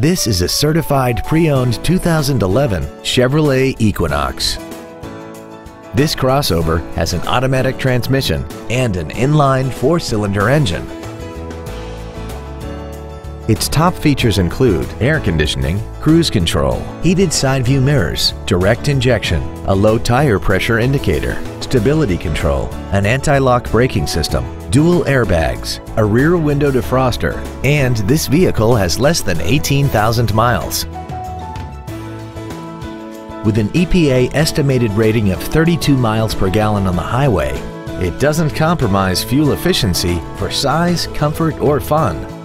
This is a certified pre-owned 2011 Chevrolet Equinox. This crossover has an automatic transmission and an inline four-cylinder engine. Its top features include air conditioning, cruise control, heated side view mirrors, direct injection, a low tire pressure indicator, stability control, an anti-lock braking system, dual airbags, a rear window defroster, and this vehicle has less than 18,000 miles. With an EPA estimated rating of 32 miles per gallon on the highway, it doesn't compromise fuel efficiency for size, comfort, or fun.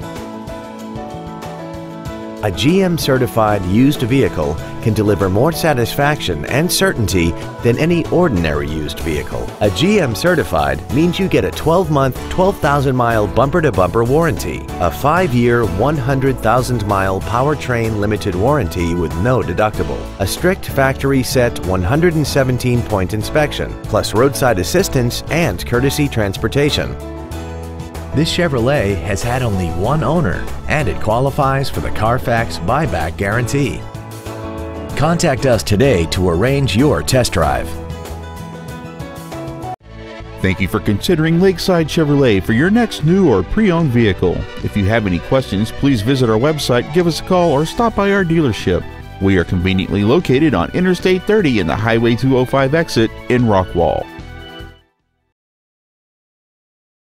A GM certified used vehicle can deliver more satisfaction and certainty than any ordinary used vehicle. A GM certified means you get a 12 month, 12,000 mile bumper to bumper warranty, a 5 year, 100,000 mile powertrain limited warranty with no deductible, a strict factory set 117 point inspection, plus roadside assistance and courtesy transportation. This Chevrolet has had only one owner and it qualifies for the Carfax buyback guarantee. Contact us today to arrange your test drive. Thank you for considering Lakeside Chevrolet for your next new or pre owned vehicle. If you have any questions, please visit our website, give us a call, or stop by our dealership. We are conveniently located on Interstate 30 in the Highway 205 exit in Rockwall.